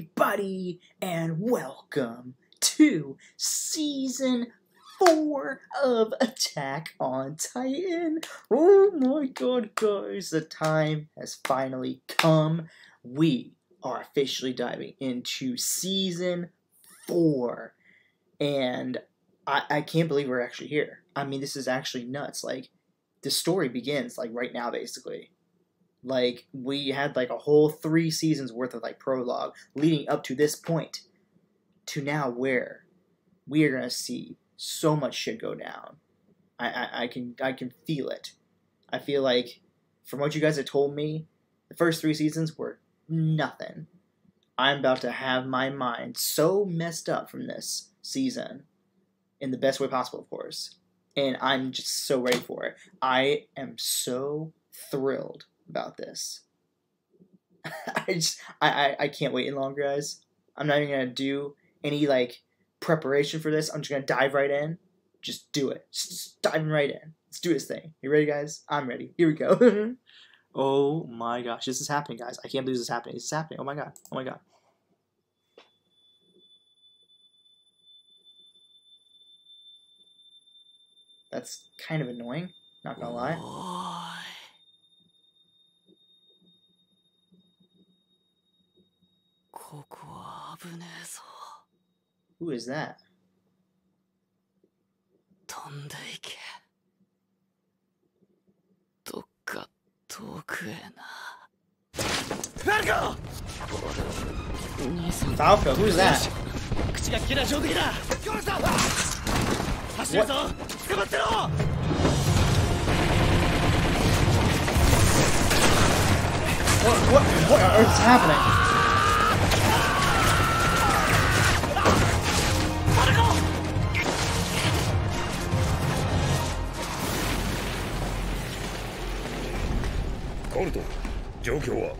Everybody, and welcome to season four of Attack on Titan. Oh my god, guys, the time has finally come. We are officially diving into season four, and I, I can't believe we're actually here. I mean, this is actually nuts. Like, the story begins, like, right now, basically like we had like a whole three seasons worth of like prologue leading up to this point to now where we are gonna see so much shit go down. I, I, I can i can feel it. I feel like from what you guys have told me the first three seasons were nothing. I'm about to have my mind so messed up from this season in the best way possible of course and i'm just so ready for it. I am so thrilled about this. I just I, I I can't wait any longer, guys. I'm not even gonna do any like preparation for this. I'm just gonna dive right in. Just do it. Just, just diving right in. Let's do this thing. You ready, guys? I'm ready. Here we go. oh my gosh, this is happening, guys. I can't believe this is happening. This is happening. Oh my god. Oh my god. That's kind of annoying. Not gonna lie. Who is that? Falco, who's that? What? What, what, what is happening? コルト状況は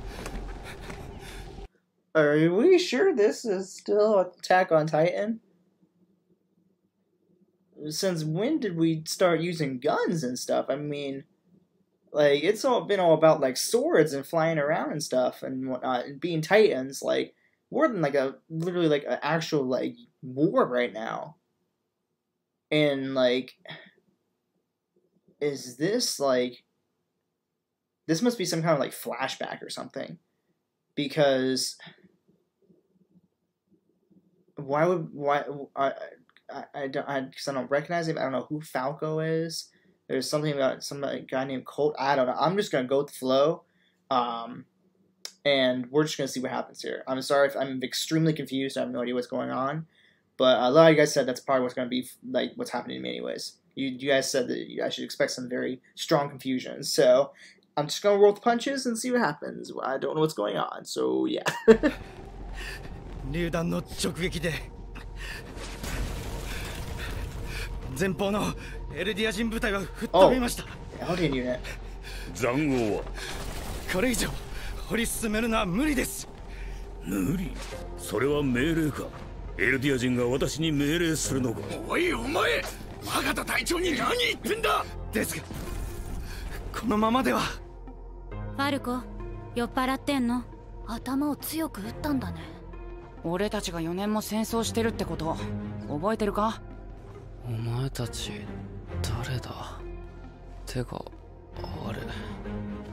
Are we sure this is still Attack on Titan? Since when did we start using guns and stuff? I mean, like it's all been all about like swords and flying around and stuff and whatnot and being titans. Like more than like a literally like an actual like war right now. And like, is this like this must be some kind of like flashback or something. Because why would why I I, I don't I, cause I don't recognize him. I don't know who Falco is. There's something about some guy named Colt. I don't know. I'm just gonna go with the flow, um, and we're just gonna see what happens here. I'm sorry if I'm extremely confused. I have no idea what's going on, but a lot of you guys said that's probably what's gonna be like what's happening to me anyways. You, you guys said that I should expect some very strong confusion. So I'm just gonna roll the punches and see what happens. I don't know what's going on, so yeah. 榴弾の直撃で前方のエルディア人部隊は吹っ飛びました。Unit. 残壕は。これ以上掘り進めるのは無理です。無理？それは命令か。エルディア人が私に命令するのか。おいお前マガ隊長に何言ってんだ。ですがこのままでは。ファルコ酔っ払ってんの？頭を強く打ったんだね。俺たちが4年も戦争してるってこと覚えてるか？お前たち誰だ？てかあれ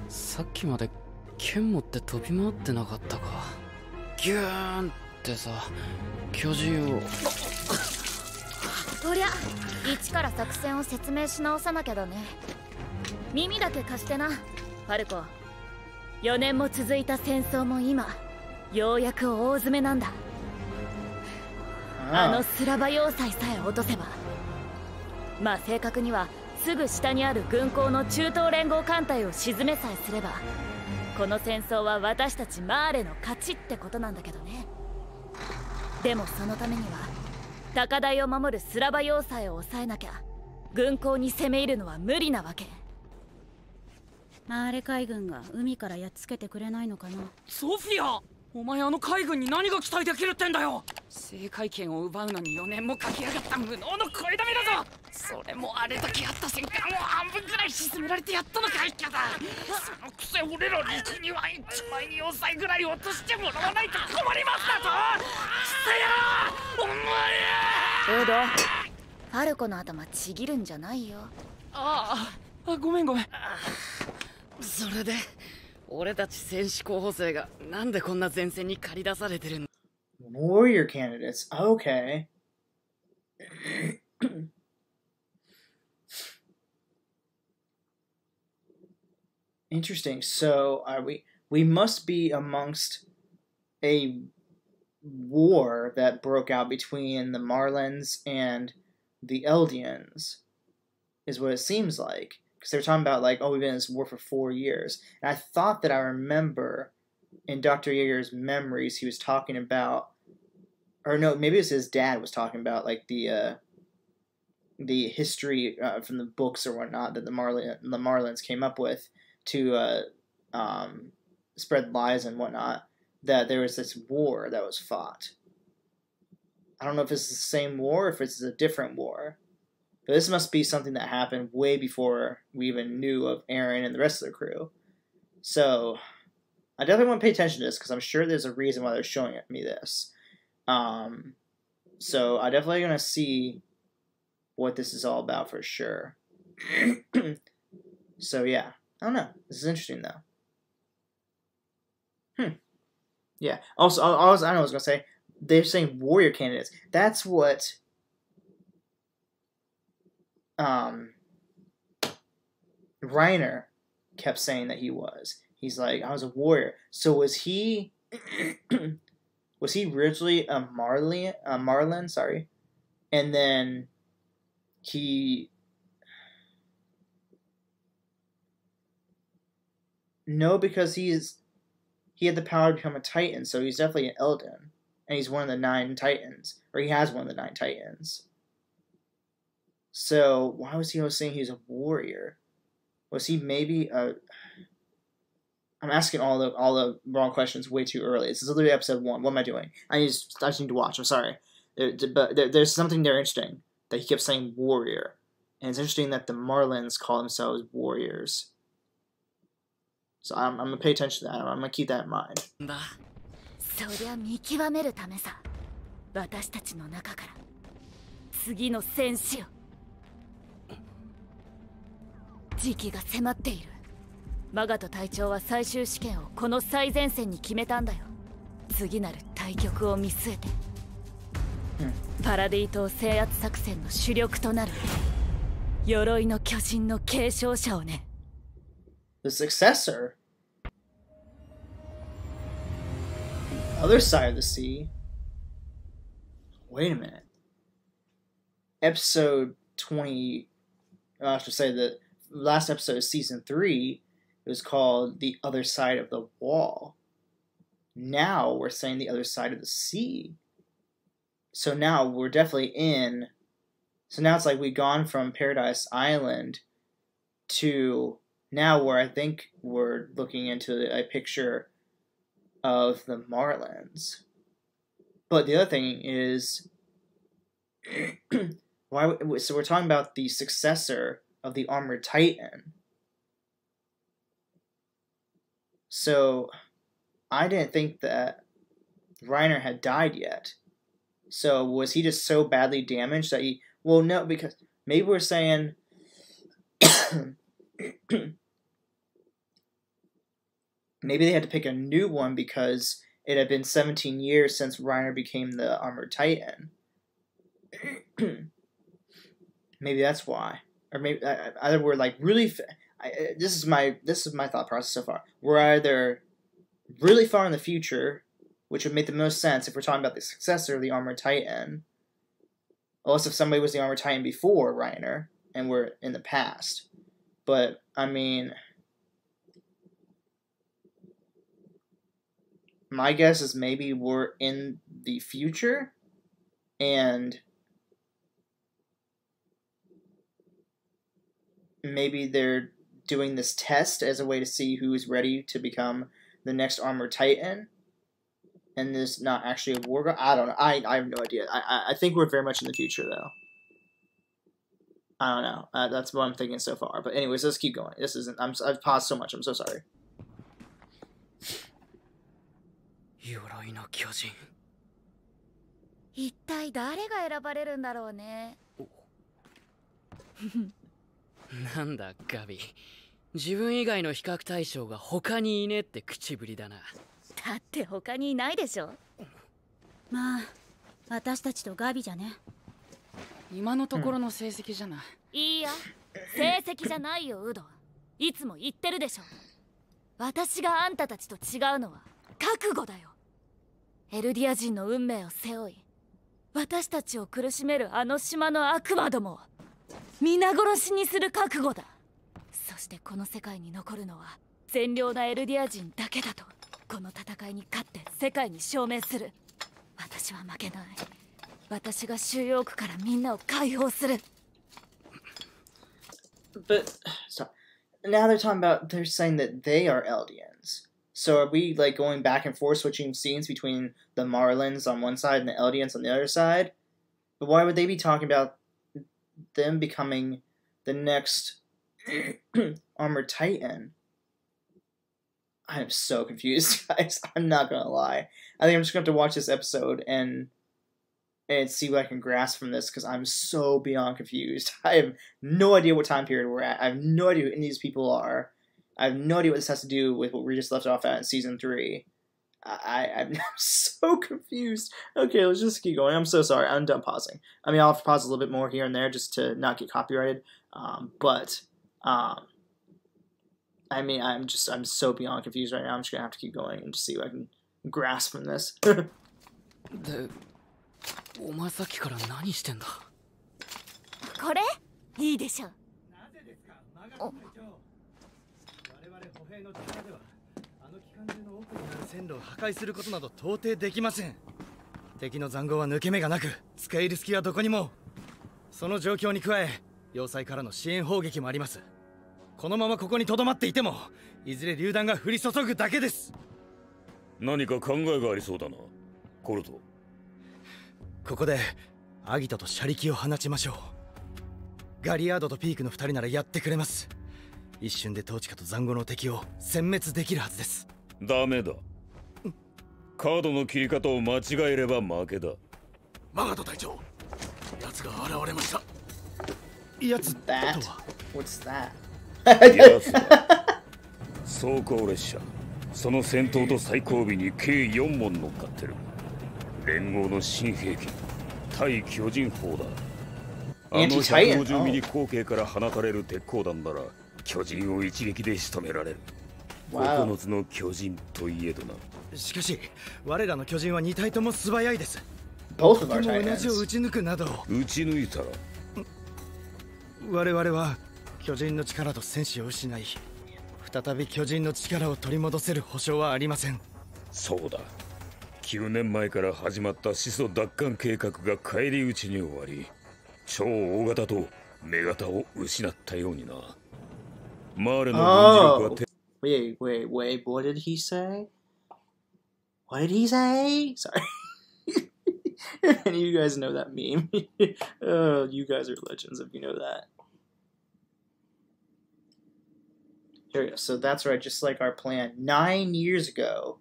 さっきまで剣持って飛び回ってなかったか？ギューンってさ巨人を。とりゃ一から作戦を説明し直さなきゃだね耳だけ貸してな。ファルコ4年も続いた戦争も今ようやく大詰めなんだ。あのスラバ要塞さえ落とせばまあ正確にはすぐ下にある軍港の中東連合艦隊を沈めさえすればこの戦争は私たちマーレの勝ちってことなんだけどね。でもそのためには高台を守るスラバ要塞を抑えなきゃ軍港に攻め入るのは無理なわけマーレ海軍が海からやっつけてくれないのかな？ソフィアお前あの海軍に何が期待できるってんだよ？制海権を奪うのに4年もかけやがった無能の声だめだぞ！それもあれだけやった瞬間を半分くらい沈められてやったのか一挙だそのくせ俺ら陸には一枚に抑えぐらい落としてもらわないと困りますだとくせやお前ウドファルコの頭ちぎるんじゃないよ。あああごめんごめんそれで俺たち選手候補生がなんでこんな前線に駆り出されてるん Warrior candidates. Okay. Interesting. So are we we must be amongst a war that broke out between the Marleyans and the Eldians is what it seems like because they're talking about like oh we've been in this war for 4 years. And I thought that I remember in Dr. Yeager's memories he was talking about or no, maybe it was his dad was talking about like the uh, the history uh, from the books or whatnot that the Marleyan the Marleyans came up with to uh, um, spread lies and whatnot. That there was this war that was fought. I don't know if it's the same war or if it's a different war. But this must be something that happened way before we even knew of Eren and the rest of the crew. So, I definitely want to pay attention to this because I'm sure there's a reason why they're showing me this. Um, so I definitely gonna see what this is all about for sure. so yeah, I don't know. This is interesting though. Hmm. Yeah. Also, all I I was gonna say they're saying warrior candidates. That's what. Um. Reiner kept saying that he was. He's like, I was a warrior. So was he? was he originally a Marlin? A Marlin, sorry, and then he. No, because he's he had the power to become a Titan, so he's definitely an Elden, and he's one of the nine Titans, or he has one of the nine Titans. So why was he always saying he's a warrior? Was he maybe a? I'm asking all the all the wrong questions way too early. This is literally episode one. What am I doing? I need to, I need to watch. I'm sorry, but there's something there interesting that he kept saying warrior, and it's interesting that the Marleyans call themselves warriors. So I'm, I'm gonna pay attention to that. I'm gonna keep that in mind. そりゃ見極めるためさ私たちの中から次の戦士を時期が迫っているマガト隊長は最終試験をこの最前線に決めたんだよ次なる対局を見据えて、パラディ島制圧作戦の主力となる鎧の巨人の継承者をね The successor. The other side of the sea. Wait a minute. Episode 20. I should say the last episode of season 3 it was called The Other Side of the Wall. Now we're saying the other side of the sea. So now we're definitely in. So now it's like we've gone from Paradise Island to now where I think we're looking into a picture of the Marleyans. But the other thing is, why? So we're talking about the successor of the Armored Titan. So I didn't think that Reiner had died yet. So was he just so badly damaged that he? Well, no, because maybe we're saying. maybe they had to pick a new one because it had been 17 years since Reiner became the Armored Titan. maybe that's why, or maybe uh, either we're like really. I, uh, this is my this is my thought process so far. We're either really far in the future, which would make the most sense if we're talking about the successor of the Armored Titan. Unless if somebody was the Armored Titan before Reiner and we're in the past. But I mean my guess is maybe we're in the future and maybe they're doing this test as a way to see who's ready to become the next armored titan and this not actually a war god. I don't know. I I have no idea. I I, I think we're very much in the future though. I don't know. Uh, that's what I'm thinking so far. But anyways, let's keep going. This isn't. I'm. I've paused so much. I'm so sorry. 鎧の巨人一体誰が選ばれるんだろうね なんだガビ。自分以外の比較対象が他にいねえって口ぶりだな。だって他にいないでしょ。まあ私たちとガビじゃね。今のところの成績じゃない、いいや成績じゃないよウド。いつも言ってるでしょ。私があんたたちと違うのは覚悟だよ。エルディア人の運命を背負い私たちを苦しめるあの島の悪魔ども。を皆殺しにする覚悟だそしてこの世界に残るのは善良なエルディア人だけだとこの戦いに勝って世界に証明する私は負けない私が収容区からみんなを解放する But so now they're talking about they're saying that they are Eldians. So are we like going back and forth switching scenes between the Marlins on one side and the Eldians on the other side? But why would they be talking about them becoming the next armored titan? I am so confused, guys. I'm not gonna lie. I think I'm just gonna have to watch this episode and and see what I can grasp from this because I'm so beyond confused. I have no idea what time period we're at. I have no idea who any of these people are. I have no idea what this has to do with what we just left off at in season three. I, I, I'm so confused. Okay, let's just keep going. I'm so sorry. I'm done pausing. I mean, I'll have to pause a little bit more here and there just to not get copyrighted. Um, but, um, I mean, I'm just, I'm so beyond confused right now. I'm just gonna have to keep going and just see what I can grasp from this. でお前さっきから何してんだこれいいでしょ我々歩兵の力では あの機関銃の奥にある線路を破壊することなど到底できません。敵の塹壕は抜け目がなく使え入る隙はどこにも。その状況に加え要塞からの支援砲撃もあります。このままここに留まっていてもいずれ榴弾が降り注ぐだけです。何か考えがありそうだな。コルト。ここでアギトと車力を放ちましょう。ガリアードとピークの2人ならやってくれます。一瞬でトーチカと塹壕の敵を殲滅できるはずですダメだ。カードの切り方を間違えれば負けだ。マガト隊長奴が現れました。奴と?は？What's that? やつは装甲列車その先頭と最後尾に計4門乗っかってる。連合の新兵器。対巨人砲だ。あの Anti-Titan 150ミリ口径から放たれる鉄鋼弾なら巨人を一撃で仕留められる.9つの巨人といえどな。しかし我らの巨人は2体とも素早いです。Both と of ても同じを.撃ち抜くなど。撃ち抜いたら？我々は巨人の力と戦士を失い再び巨人の力を取り戻せる保証はありません。そうだ。9年前から始まった始祖奪還計画が返り討ちに終わり超大型と目型を失ったようにな。マーレの軍事力はて Wait, wait, wait. What did he say? What did he say? Sorry. any of you guys know that meme, oh, you guys are legends if you know that. Here we go. So that's right, just like our plan nine years ago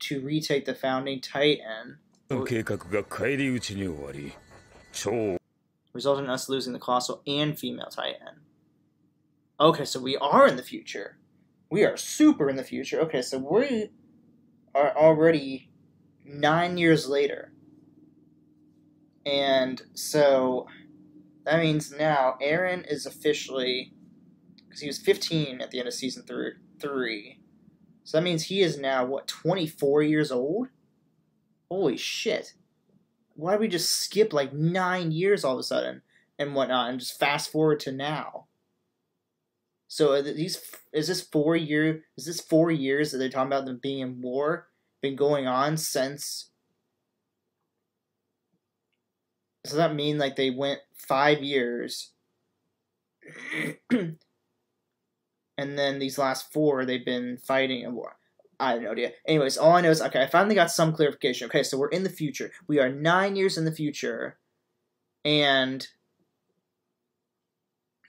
to retake the founding titan. Resulting in us losing the colossal and female titan. Okay, so we are in the future. We are super in the future. Okay, so we are already nine years later. And so that means now Eren is officially because he was 15 at the end of season three, three. So that means he is now what 24 years old. Holy shit! Why did we just skip like nine years all of a sudden and whatnot and just fast forward to now? So these is this four year is this four years that they're talking about them being in war been going on since? Does that mean like they went five years, and then these last four they've been fighting a war? I have no idea. Anyways, all I know is okay. I finally got some clarification. Okay, so we're in the future. We are nine years in the future, and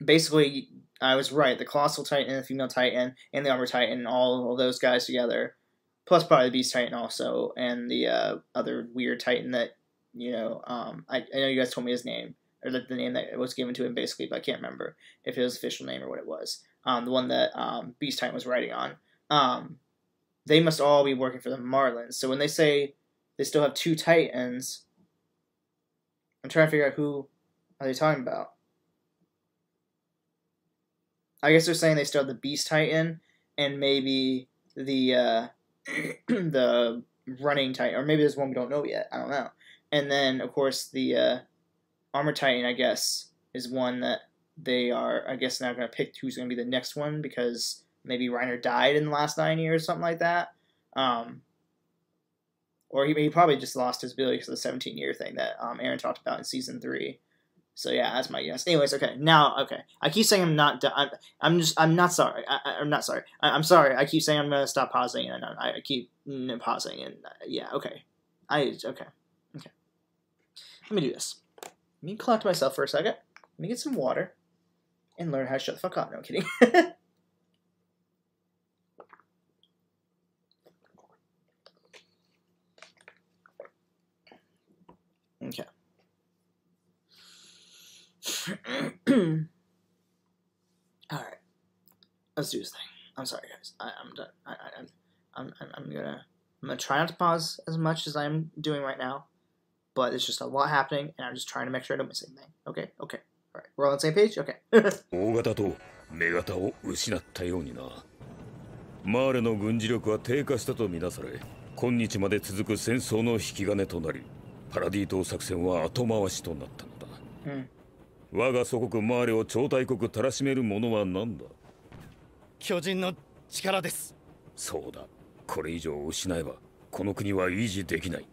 basically, I was right. The colossal titan the female titan and the armor titan, all of those guys together, plus probably the beast titan also, and the uh, other weird titan that you know. Um, I, I know you guys told me his name or the, the name that was given to him basically, but I can't remember if it was official name or what it was. Um, the one that um, Beast Titan was writing on. Um, they must all be working for the Marleyans. So when they say they still have two Titans, I'm trying to figure out who are they talking about. I guess they're saying they still have the Beast Titan and maybe the uh, the running Titan, or maybe there's one we don't know yet. I don't know. And then of course the uh, Armor Titan, I guess, is one that they are, I guess, now going to pick who's going to be the next one because maybe Reiner died in the last nine years, or something like that. Um, or he, he probably just lost his ability for the 17 year thing that um, Eren talked about in season three. So yeah, that's my guess. Anyways, okay, now okay. I keep saying I'm not. done. I'm, I'm just. I'm not sorry. I, am not sorry. I, am sorry. I keep saying I'm gonna stop pausing, and I, I keep pausing, and uh, yeah, okay. I okay, okay. Let me do this. Let me collect myself for a second. Let me get some water, and learn how to shut the fuck up. No I'm kidding. Okay. All right. Let's do this thing. I'm sorry, guys. I, am done. I, I, I'm, I'm, I'm gonna, I'm gonna try not to pause as much as I'm doing right now, but it's just a lot happening, and I'm just trying to make sure I don't miss anything. Okay. Okay. All right. We're all on the same page. Okay. 大型と目型を失ったようにな。マーレの軍事力は低下したとみなされ、今日まで続く戦争の引き金となり、パラディ島作戦は後回しとなったのだ、うん、 我が祖国マーレを超大国たらしめるものは何だ？巨人の力です。そうだ。これ以上失えばこの国は維持できない。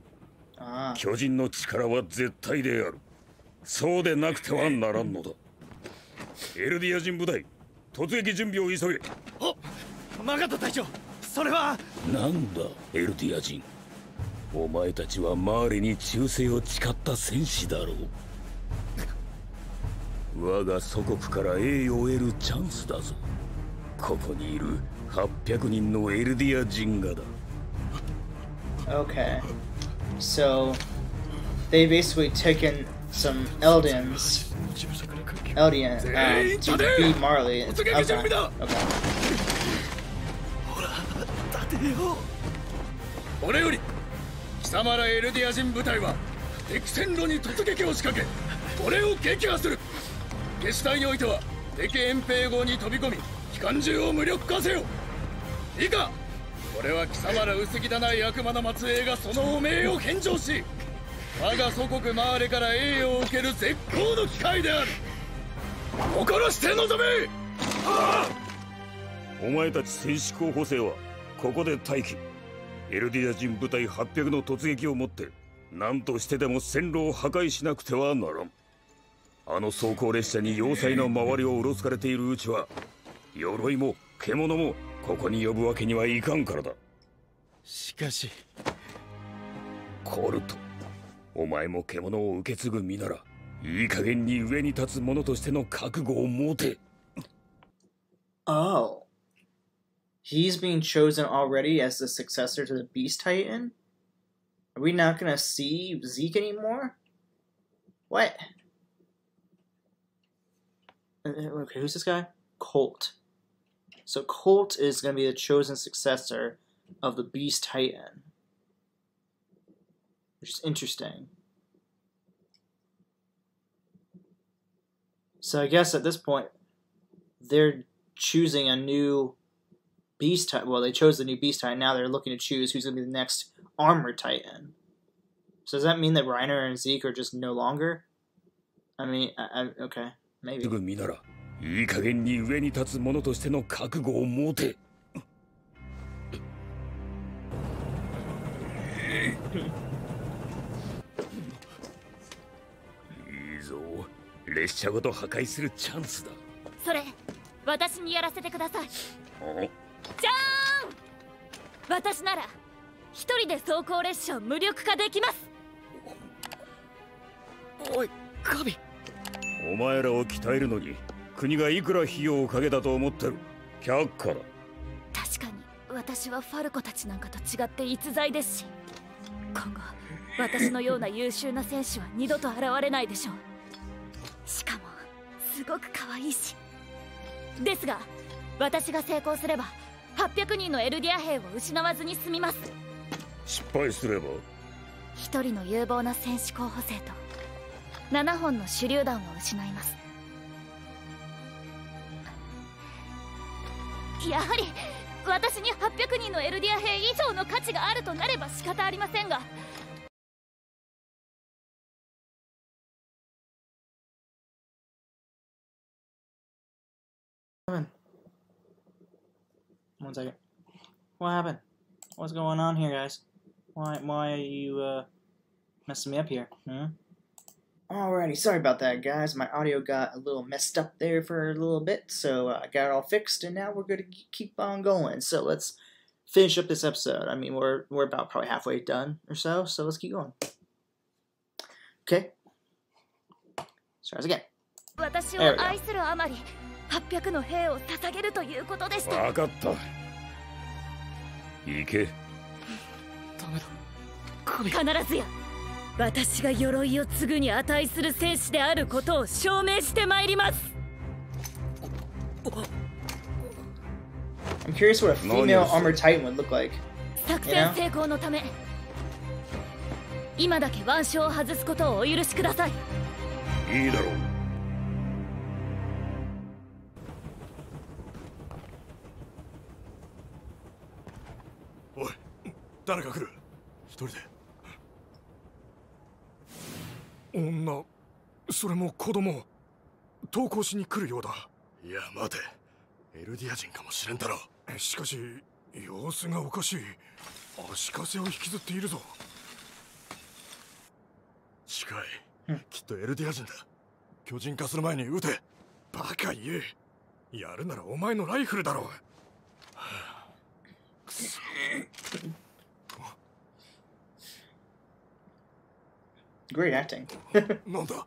巨人の力は絶対である。そうでなくてはならんのだ。エルディア人部隊突撃準備を急げ。おマガト隊長それは。なんだエルディア人。お前たちはマーレに忠誠を誓った戦士だろう我が祖国から栄誉を得るチャンスだぞここにいる800人のエルディア人がだ Okay. So, they basically taken some Eldens, Eldian, um, to beat Marley. Okay. Okay. 貴様らエルディア人部隊は敵線路に突撃を仕掛けこれを撃破する決死隊においては敵遠兵号に飛び込み機関銃を無力化せよ。いいかこれは貴様ら薄汚い悪魔の末裔がその汚名を献上し我が祖国マーレから栄誉を受ける絶好の機会である。心して臨め！お前たち戦士候補生はここで待機。エルディア人部隊800の突撃をもって何としてでも線路を破壊しなくてはならん。あの装甲列車に要塞の周りをうろつかれているうちは鎧も獣もここに呼ぶわけにはいかんからだしかしコルトお前も獣を受け継ぐ身ならいい加減に上に立つ者としての覚悟を持て Oh he's being chosen already as the successor to the Beast Titan? Are we not gonna see Zeke anymore? What? Uh, okay, who's this guy? Colt. So Colt is gonna be the chosen successor of the Beast Titan. Which is interesting. So I guess at this point, they're choosing a new Beast Titan. Well, they chose the new Beast Titan. Now they're looking to choose who's going to be the next Armor Titan. So does that mean that Reiner and Zeke are just no longer? I mean, I, I, okay, maybe. いい加減に上に立つ者としての覚悟を持て。いいぞ、列車ごと破壊するチャンスだ。それ、私にやらせてください。おじゃーん私なら一人で走行列車を無力化できますおいガビお前らを鍛えるのに国がいくら費用をかけたと思ってる。却下だ。確かに私はファルコたちなんかと違って逸材ですし。今後私のような優秀な選手は二度と現れないでしょう。しかもすごく可愛いし。ですが私が成功すれば800人のエルディア兵を失わずに済みます。失敗すれば？一人の有望な戦士候補生と7本の手榴弾を失いますやはり私に800人のエルディア兵以上の価値があるとなれば仕方ありませんが One second. What happened? What's going on here, guys? Why why are you uh messing me up here? Hmm? Alrighty, sorry about that, guys. My audio got a little messed up there for a little bit, so uh, I got it all fixed, and now we're gonna keep on going. So let's finish up this episode. I mean, we're we're about probably halfway done or so, so let's keep going. Okay. Start again. 私を愛するあまり800の兵を捧げるということでした分かった行けダメだガビ必ずや 私が鎧を継ぐに値する戦士であることを証明してまいります。I'm curious what a female armored titan would look like. 作戦成功のため今だけ腕章を外すことをお許しください。いいだろう。おい誰か来る。一人でそれも子供投稿しに来るようだ。いや待て。エルディア人かもしれんだろ。しかし様子がおかしい。足かせを引きずっているぞ。近い。きっとエルディア人だ。巨人化する前に撃て。バカ言え。やるならお前のライフルだろう。Great acting. なんだ？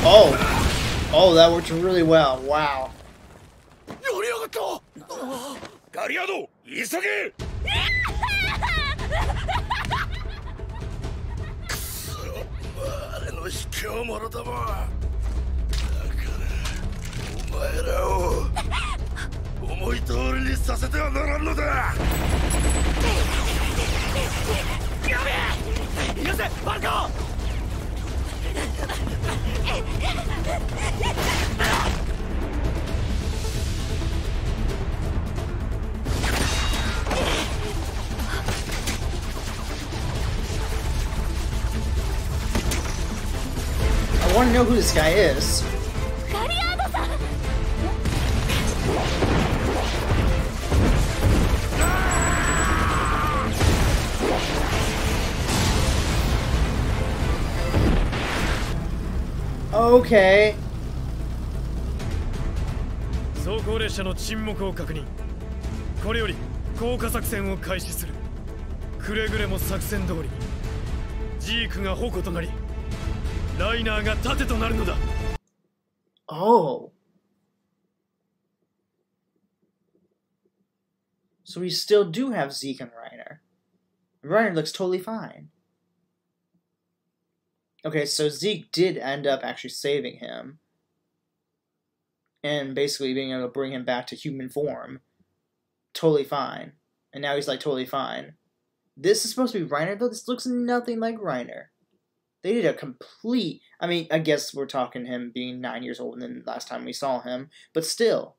Oh. Oh, that worked really well. Wow. I want to know who this guy is. Okay. 走行列車の沈黙を確認これより降下作戦を開始するくれぐれも作戦通りにジークが矛となりライナーが盾となるのだ Oh. So we still do have Zeke and Reiner. Reiner looks totally fine. Okay, so Zeke did end up actually saving him. And basically being able to bring him back to human form. Totally fine. And now he's like totally fine. This is supposed to be Reiner, though. This looks nothing like Reiner. They did a complete. I mean, I guess we're talking him being nine years old, and then last time we saw him, but still.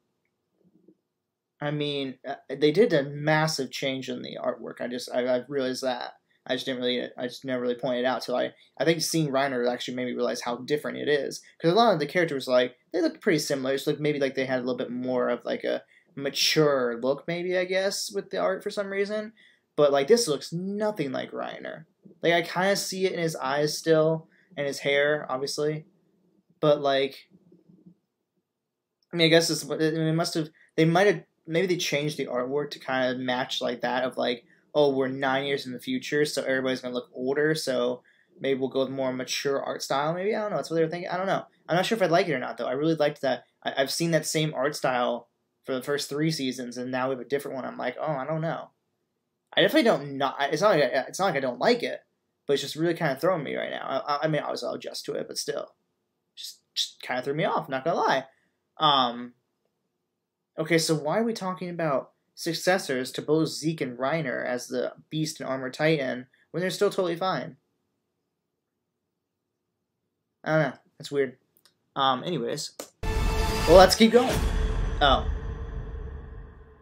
I mean, uh, they did a massive change in the artwork. I just I, I realized that. I just didn't really, I just never really pointed out till I, I think seeing Reiner actually made me realize how different it is. Because a lot of the characters, like, they look pretty similar. It's like maybe like they had a little bit more of like a mature look, maybe I guess, with the art for some reason. But like this looks nothing like Reiner. Like I kind of see it in his eyes still, and his hair, obviously. But like, I mean, I guess it's, it must have. They might have maybe they changed the artwork to kind of match like that of like oh, we're nine years in the future, so everybody's gonna look older, so maybe we'll go with more mature art style. Maybe I don't know. That's what they were thinking. I don't know. I'm not sure if I like it or not though. I really liked that. I, have seen that same art style for the first three seasons, and now we have a different one. I'm like, oh, I don't know. I definitely don't not. It's not. Like I, it's not like I don't like it, but it's just really kind of throwing me right now. I, I mean, I was I'll adjust to it, but still, just just kind of threw me off. Not gonna lie. Um. Okay, so why are we talking about successors to both Zeke and Reiner as the Beast and Armor Titan when they're still totally fine. I don't know. That's weird. Um, anyways. Well, let's keep going. Oh.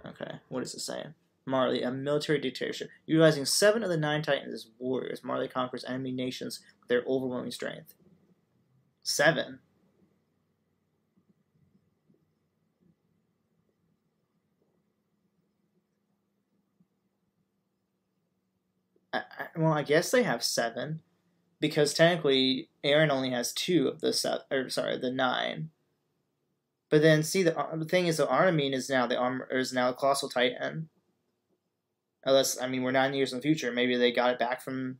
Okay, what is it saying? Marley, a military dictatorship. Utilizing seven of the nine Titans as warriors, Marley conquers enemy nations with their overwhelming strength. Seven? Well, I guess they have seven, because technically Eren only has two of the seven, or sorry, the nine. But then, see, the, the thing is, the Armin is now the armor is now a colossal titan. Unless, I mean, we're nine years in the future. Maybe they got it back from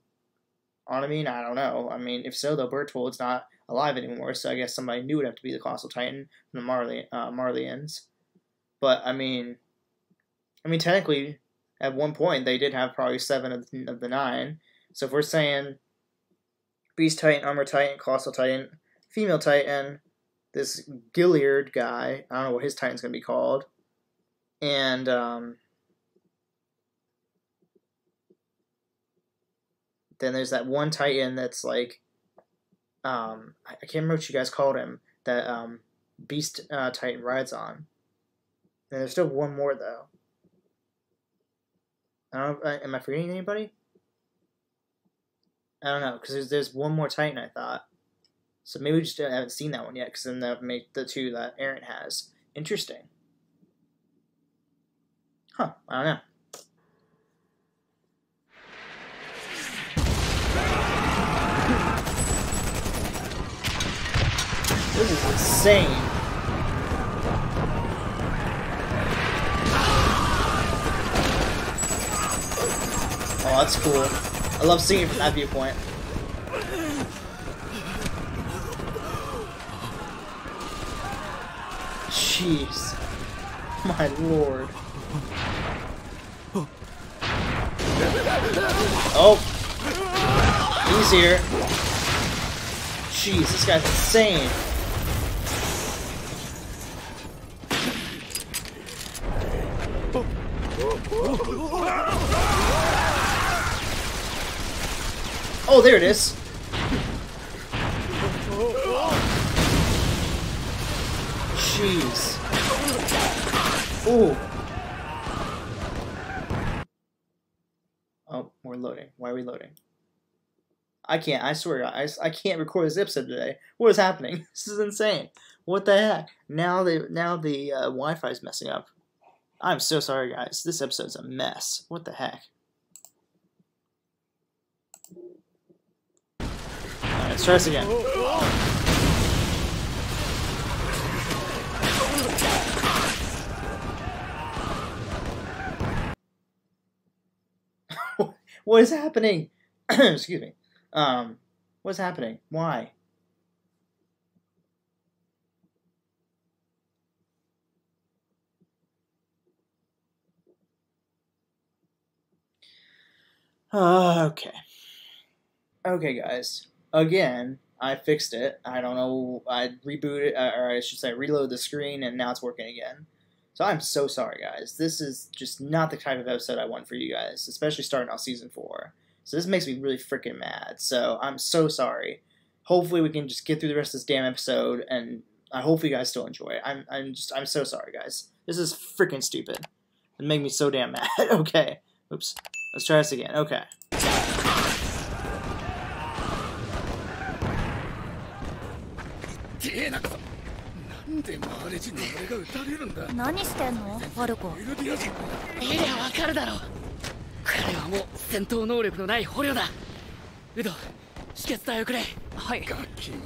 Armin. I don't know. I mean, if so, though, Bertholdt's not alive anymore, so I guess somebody new would have to be the colossal titan from the Marley uh, Marleyans. But I mean, I mean, technically, at one point they did have probably seven of the, of the nine. So if we're saying Beast Titan, Armor Titan, Colossal Titan, Female Titan, this Galliard guy, I don't know what his Titan's gonna be called, and um, then there's that one Titan that's like, um, I can't remember what you guys called him. That um, Beast uh, Titan rides on. And there's still one more though. I don't. Uh, am I forgetting anybody? I don't know because there's there's one more Titan I thought. So maybe we just haven't seen that one yet because then that make the two that Eren has interesting. Huh? I don't know. This is insane. Oh, that's cool. I love seeing it from that viewpoint. Jeez. My lord. Oh. He's here. Jeez, this guy's insane. Oh, there it is. Jeez. Ooh. Oh, we're loading. Why are we loading? I can't. I swear, I, I can't record this episode today. What is happening? This is insane. What the heck? Now the now the uh, Wi-Fi is messing up. I'm so sorry, guys. This episode's a mess. What the heck? Try this again. what is happening? Excuse me. Um, what's happening? Why? Uh, okay. Okay, guys again, I fixed it. I don't know. I rebooted, uh, or I should say, reload the screen, and now it's working again. So I'm so sorry, guys. This is just not the type of episode I want for you guys, especially starting off season four. So this makes me really freaking mad. So I'm so sorry. Hopefully we can just get through the rest of this damn episode, and I hope you guys still enjoy it. I'm I'm just I'm so sorry, guys. This is freaking stupid. It made me so damn mad. okay. Oops. Let's try this again. Okay. でマーレ人の俺が撃たれるんだ。何してんの？ワルコエルディア人見りゃわかるだろ。彼はもう戦闘能力のない捕虜だ。ウド止血帯をくれ。はい。ガキめ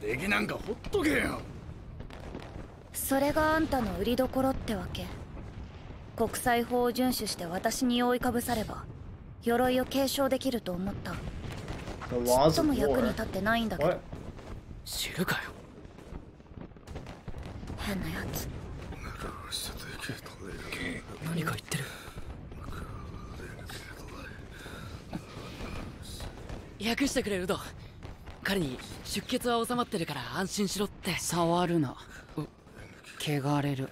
敵なんかほっとけよ。それがあんたの売りどころってわけ。国際法を遵守して私に覆いかぶされば鎧を継承できると思った。ちっとも役に.立ってないんだけど?知るかよ変なやつ何か言ってる。訳してくれウド彼に出血は収まってるから安心しろって。触るな。汚れる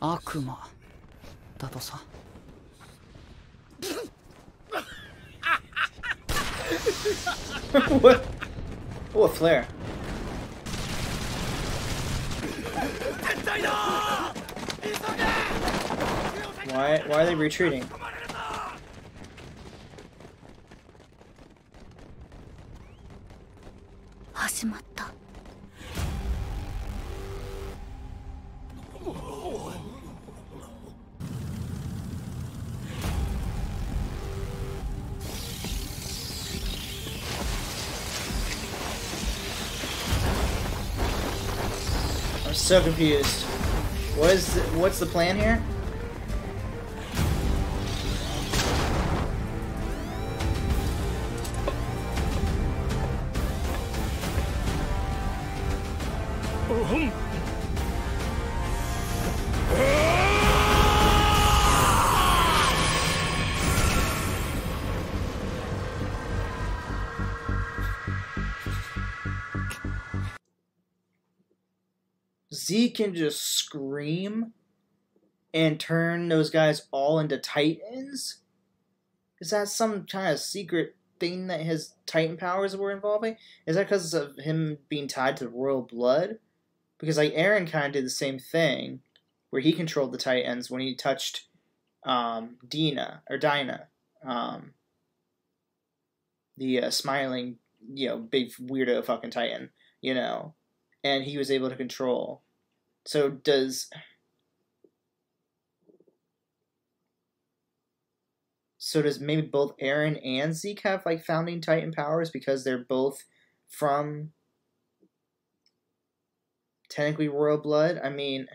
悪魔だとさ。What? Oh, a flare. Why? Why are they retreating? So confused. What is? The, what's the plan here? Oh, Z can just scream and turn those guys all into titans? Is that some kind of secret thing that his titan powers were involving? Is that because of him being tied to the royal blood? Because like Eren kind of did the same thing, where he controlled the titans when he touched um, Dina or Dinah, um, the uh, smiling, you know, big weirdo fucking titan, you know, and he was able to control. So does so does maybe both Eren and Zeke have like founding Titan powers because they're both from technically royal blood? I mean,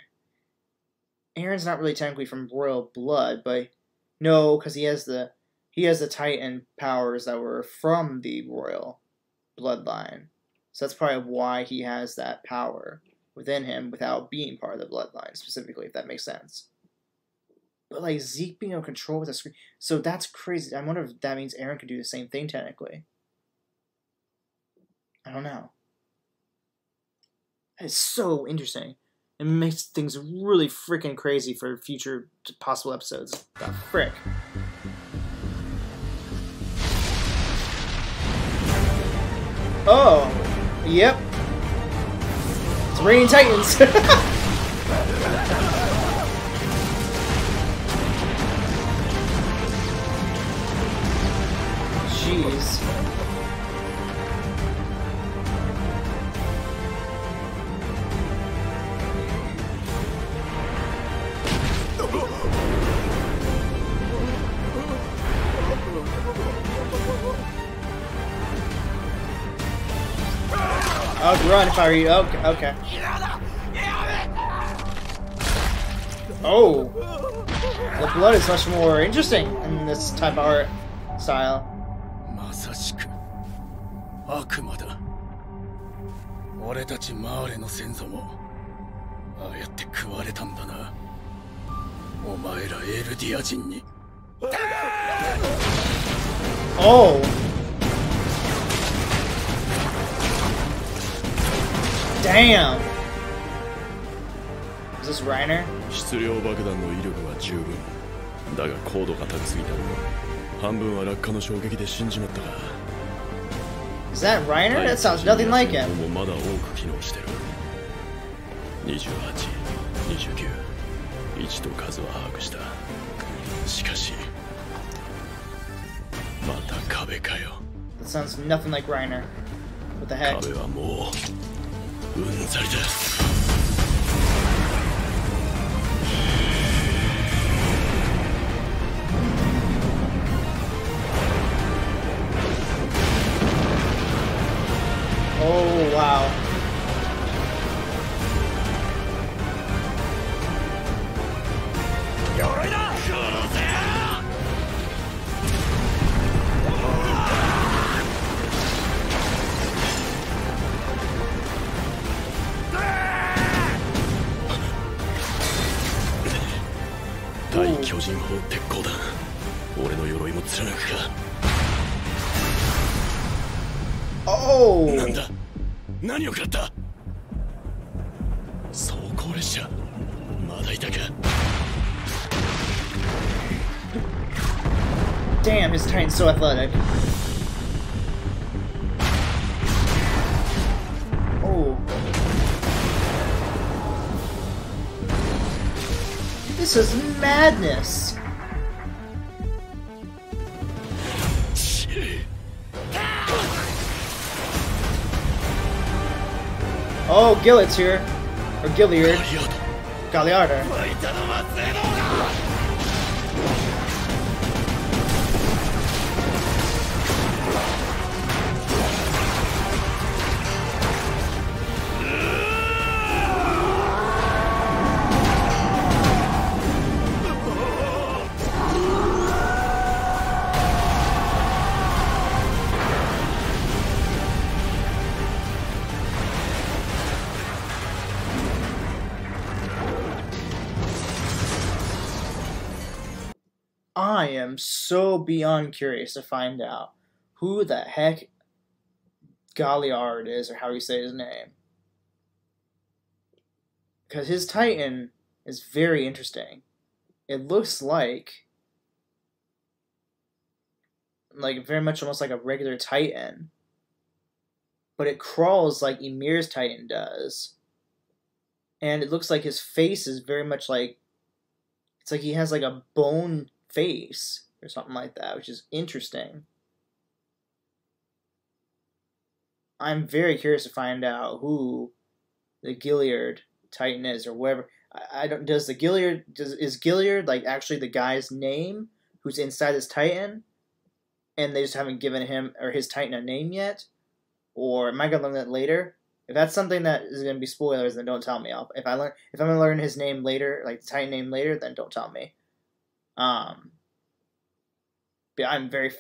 Eren's not really technically from royal blood, but no, because he has the he has the Titan powers that were from the royal bloodline. So that's probably why he has that power within him without being part of the bloodline specifically, if that makes sense. But like Zeke being to control with a screen, so that's crazy. I wonder if that means Eren could do the same thing technically. I don't know. It's so interesting. It makes things really freaking crazy for future possible episodes. The frick. Oh, yep. It's Raining Titans. Jeez. run if I were you. Okay. okay. Oh. The blood is much more interesting in this type of art style. まさしく悪魔だ俺たちマーレの先祖もああやって食われたんだなお前らエルディア人に Oh. Damn. Is this Reiner? 質量爆弾の威力は十分だが高度が高すぎた 半分は落下の衝撃で死んじまったが Is that Reiner? That sounds nothing like him. もまだ多く機能してる2829と数は把握したしかしまた壁かよ That sounds nothing like Reiner. What the heck? 壁はもう うんざりだ Damn, his Titan's so athletic. Oh. This is madness. Oh, Gillet's here. Or Gilliard. Galliardo. So beyond curious to find out who the heck Galliard is, or how you say his name. Because his Titan is very interesting. It looks like. Like, very much almost like a regular Titan. But it crawls like Ymir's Titan does. And it looks like his face is very much like. It's like he has like a bone face or something like that, which is interesting. I'm very curious to find out who the Gilliard Titan is, or whatever. I, I don't. Does the Gilliard does is Gilliard like actually the guy's name who's inside this Titan, and they just haven't given him or his Titan a name yet, or am I gonna learn that later? If that's something that is gonna be spoilers, then don't tell me. I'll, if I learn if I'm gonna learn his name later, like the Titan name later, then don't tell me. Um, but I'm very,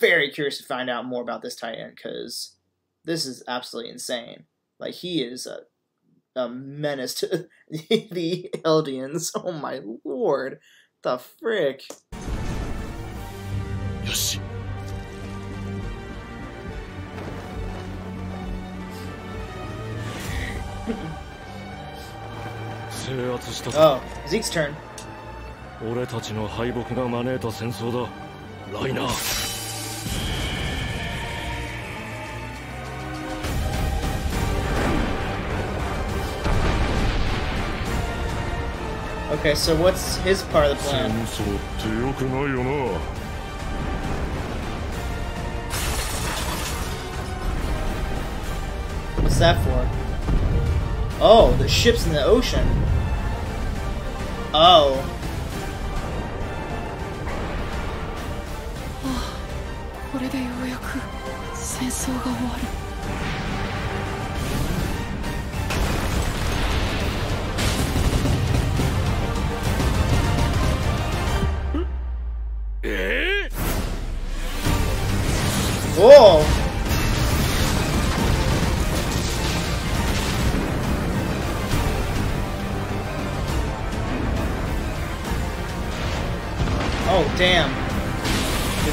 very curious to find out more about this Titan because this is absolutely insane. Like he is a, a menace to the Eldians. Oh my lord, the frick! Yoshi. oh, Zeke's turn. ライナー Okay, so what's his part of the 戦 plan? 争ってよくないよな What's that for? Oh, the ships in the ocean. Oh. これでようやく戦争が終わる Whoa! Oh, damn.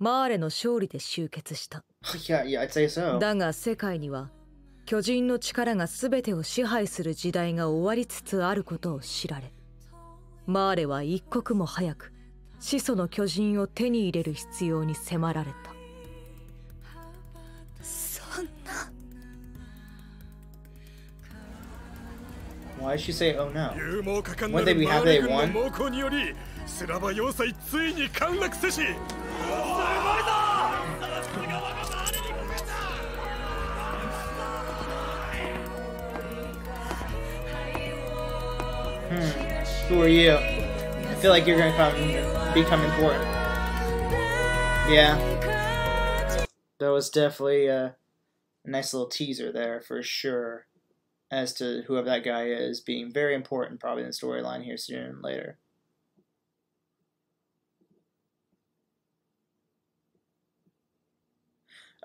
マーレの勝利で終結した Yeah, yeah, I'd say so. だが世界には巨人の力が全てを支配する時代が終わりつつあることを知られマーレは一刻も早く始祖の巨人を手に入れる必要に迫られたそんな Why did she say oh no? 勇猛果敢 When な did る we マ have ーレ they 軍 won? の猛攻によりスラバ要塞ついに陥落せし Who are you? I feel like you're gonna come become important. Yeah. That was definitely a nice little teaser there for sure. As to whoever that guy is being very important probably in the storyline here sooner and later.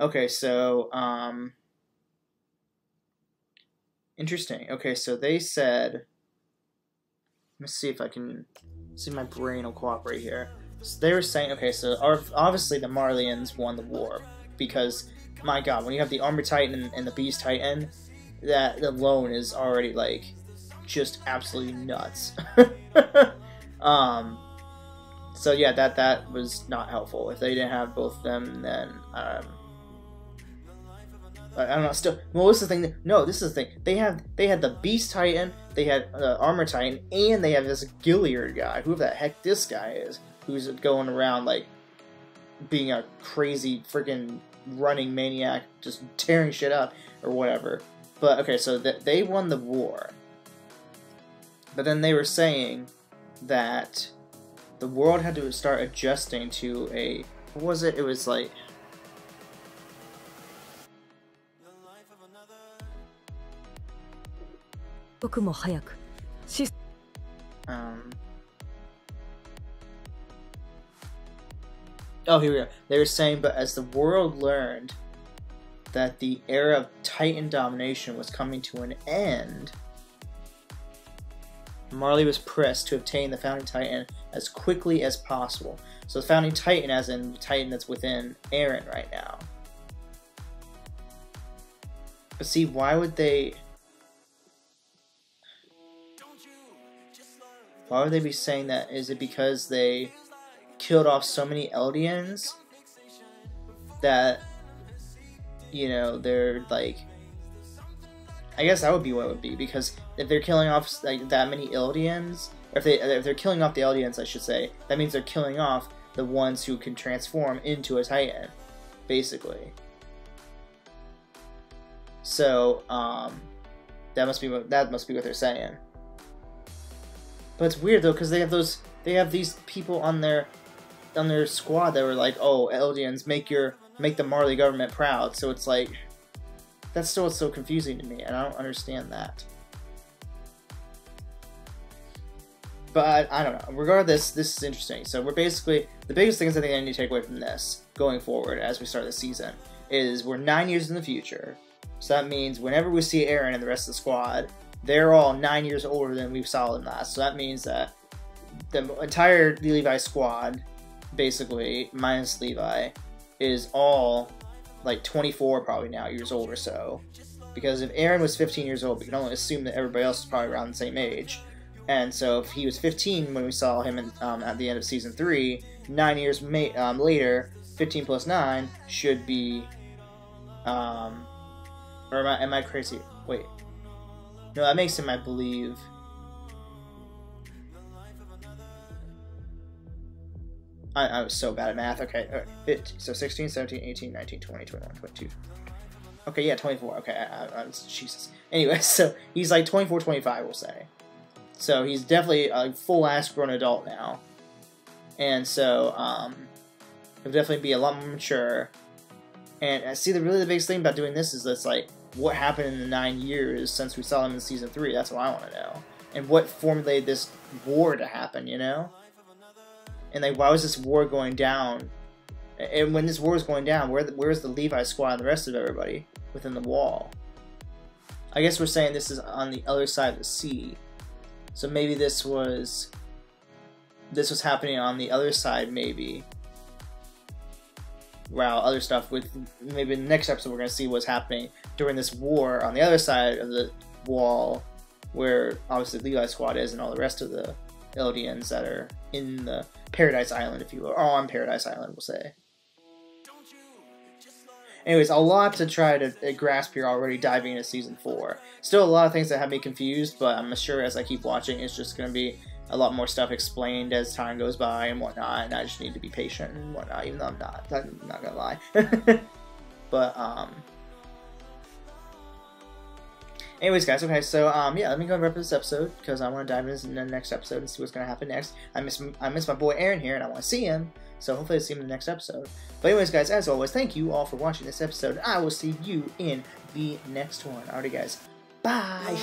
Okay, so um interesting. Okay, so they said Let's see if I can see my brain will cooperate here. So they were saying, okay, so obviously the Marleyans won the war because, my God, when you have the Armor Titan and the Beast Titan, that alone is already like just absolutely nuts. um, so yeah, that that was not helpful. If they didn't have both of them, then um, I don't know. Still, well, what's the thing? No, this is the thing. They have they had the Beast Titan, they had uh, Armor Titan, and they have this Gilliard guy. Who the heck this guy is? Who's going around like being a crazy freaking running maniac, just tearing shit up or whatever. But okay, so th- they won the war, but then they were saying that the world had to start adjusting to a what was it? It was like Um, oh, here we go. They were saying, but as the world learned that the era of Titan domination was coming to an end, Marley was pressed to obtain the Founding Titan as quickly as possible. So the Founding Titan, as in the Titan that's within Eren right now. But see, why would they... Why would they be saying that? Is it because they killed off so many Eldians that you know they're like I guess that would be what it would be because if they're killing off like that many Eldians, or if they if they're killing off the Eldians, I should say, that means they're killing off the ones who can transform into a Titan, basically. So um, that must be what that must be what they're saying. But it's weird though because they have those they have these people on their on their squad that were like, oh, Eldians, make your make the Marley government proud. So it's like that's still so confusing to me, and I don't understand that. But I, I, don't know. Regardless, this is interesting. So we're basically the biggest things I think I need to take away from this going forward as we start the season is we're nine years in the future. So that means whenever we see Eren and the rest of the squad, they're all nine years older than we saw them last. So that means that the entire Levi squad, basically minus Levi, is all like 24 probably now years old or so. Because if Eren was 15 years old, we can only assume that everybody else is probably around the same age. And so if he was 15 when we saw him in, um, at the end of season 3, nine years um, later, 15 plus 9 should be. Um, or am I, am I crazy? Wait. No, that makes him, I believe. I, I was so bad at math. Okay, right. It, so 16, 17, 18, 19, 20, 21, 22. Okay, yeah, 24. Okay, I, I, I was, Jesus. Anyway, so he's like 24, 25, we'll say. So he's definitely a full ass grown adult now. And so, um, he'll definitely be a lot more mature. And I see the really the biggest thing about doing this is that's like, what happened in the nine years since we saw him in season three? That's what I want to know. And what formulated this war to happen, you know? And like, why was this war going down? And when this war is going down, where where's the Levi squad and the rest of everybody within the wall? I guess we're saying this is on the other side of the sea. So maybe this was this was happening on the other side, maybe. While other stuff with maybe the next episode we're gonna see what's happening during this war on the other side of the wall, where obviously Levi Squad is and all the rest of the Eldians that are in the Paradise Island, if you will, or on Paradise Island, we'll say. Anyways, a lot to try to uh, grasp here already diving into season four. Still a lot of things that have me confused, but I'm sure as I keep watching, it's just going to be a lot more stuff explained as time goes by and whatnot, and I just need to be patient and whatnot, even though I'm not. I'm not gonna lie. but um. Anyways, guys, okay, so um, yeah, let me go and wrap up this episode because I want to dive into the next episode and see what's gonna happen next. I miss I miss my boy Eren here, and I want to see him. So hopefully I'll see him in the next episode. But anyways, guys, as always, thank you all for watching this episode. I will see you in the next one. Alrighty, guys. Bye.